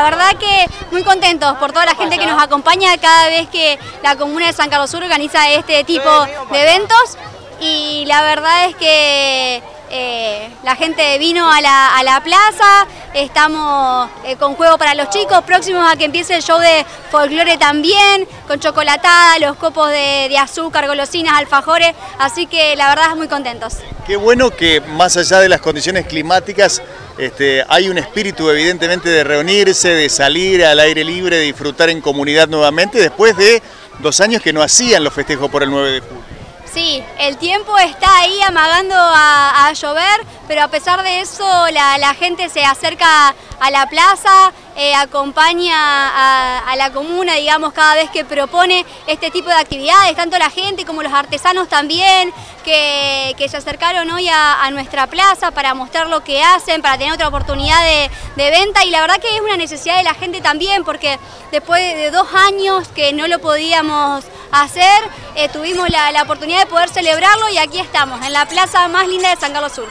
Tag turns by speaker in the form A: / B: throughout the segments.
A: La verdad que muy contentos por toda la gente que nos acompaña cada vez que la comuna de San Carlos Sur organiza este tipo de eventos. Y la verdad es que eh, la gente vino a la, plaza, estamos eh, con juego para los chicos, próximos a que empiece el show de folclore también, con chocolatada, los copos de, azúcar, golosinas, alfajores, así que la verdad es muy contentos.
B: Qué bueno que más allá de las condiciones climáticas este, hay un espíritu evidentemente de reunirse, de salir al aire libre, de disfrutar en comunidad nuevamente después de dos años que no hacían los festejos por el 9 de julio.
A: Sí, el tiempo está ahí amagando a, llover, pero a pesar de eso la, gente se acerca a la plaza, eh, acompaña a, la comuna, digamos, cada vez que propone este tipo de actividades, tanto la gente como los artesanos también, que, se acercaron hoy a, nuestra plaza para mostrar lo que hacen, para tener otra oportunidad de, venta y la verdad que es una necesidad de la gente también, porque después de dos años que no lo podíamos hacer, eh, tuvimos la, oportunidad de poder celebrarlo y aquí estamos, en la plaza más linda de San Carlos Sur.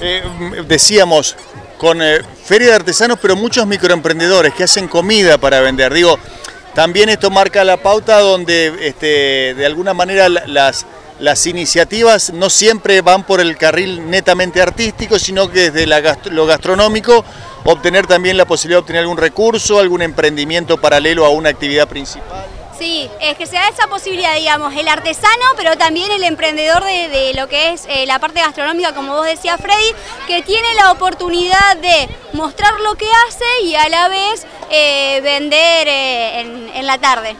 B: Eh, decíamos, con eh, feria de artesanos, pero muchos microemprendedores que hacen comida para vender. Digo, también esto marca la pauta donde este, de alguna manera las, las iniciativas no siempre van por el carril netamente artístico, sino que desde lo gastronómico obtener también la posibilidad de obtener algún recurso, algún emprendimiento paralelo a una actividad principal.
A: Sí, es que se da esa posibilidad, digamos, el artesano, pero también el emprendedor de, lo que es eh, la parte gastronómica, como vos decías, Freddy, que tiene la oportunidad de mostrar lo que hace y a la vez eh, vender eh, en la tarde.